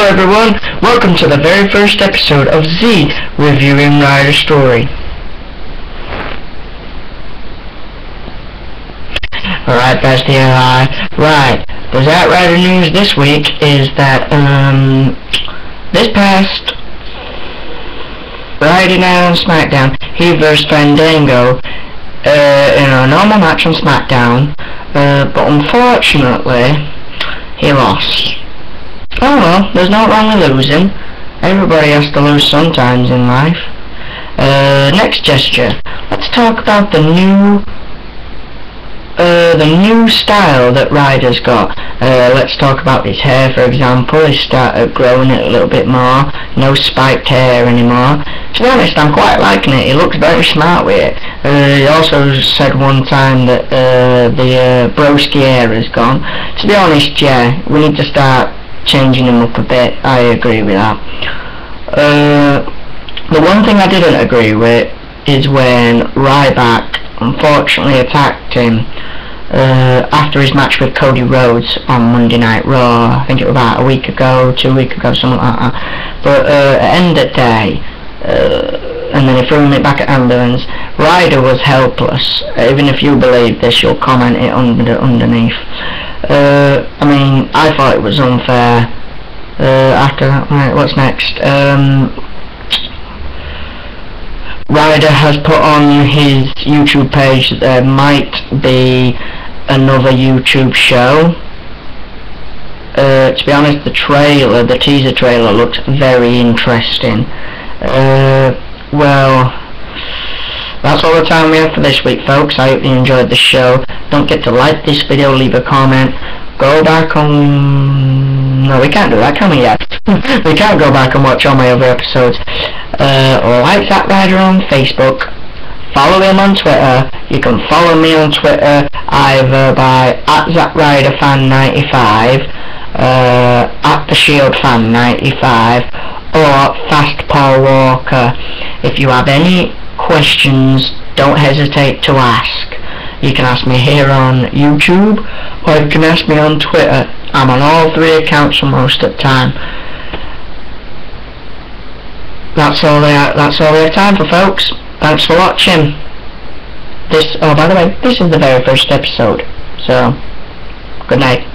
Hello everyone, welcome to the very first episode of Z Reviewing Ryder Story. Alright, Bestie, uh, right, the Zack Ryder news this week is that, um, this past Friday night on SmackDown, he vs Fandango, uh, in a normal match on SmackDown, uh, but unfortunately, he lost. Oh well, there's no wrong with losing. Everybody has to lose sometimes in life. Uh, next gesture. Let's talk about the new, uh, the new style that Ryder's got. Uh, let's talk about his hair, for example. He started growing it a little bit more. No spiked hair anymore. To be honest, I'm quite liking it. He looks very smart with it. Uh, he also said one time that uh, the uh, broski hair is gone. To be honest, yeah, we need to start changing him up a bit. I agree with that. Uh, the one thing I didn't agree with is when Ryback unfortunately attacked him uh, after his match with Cody Rhodes on Monday Night Raw. I think it was about a week ago, two weeks ago, something like that. But uh, of day, uh, and then he threw it back at ambulance. Ryder was helpless. Even if you believe this, you'll comment it under underneath. Uh, I mean, I thought it was unfair. Uh, after that, right, what's next? Um, Ryder has put on his YouTube page that there might be another YouTube show. Uh, to be honest, the trailer, the teaser trailer, looks very interesting. Uh, well, that's all the time we have for this week, folks. I hope you enjoyed the show. Don't forget to like this video, leave a comment. Go back on... No, we can't do that, can we yet? we can't go back and watch all my other episodes. Uh, like Zack Ryder on Facebook. Follow him on Twitter. You can follow me on Twitter either by at ZackRyderFan95, uh, at The Shield Fan 95, or Fast Paul Walker. If you have any questions, don't hesitate to ask. You can ask me here on YouTube, or you can ask me on Twitter. I'm on all three accounts for most of the time. That's all they are, that's all we have time for folks. Thanks for watching. This oh by the way, this is the very first episode. So good night.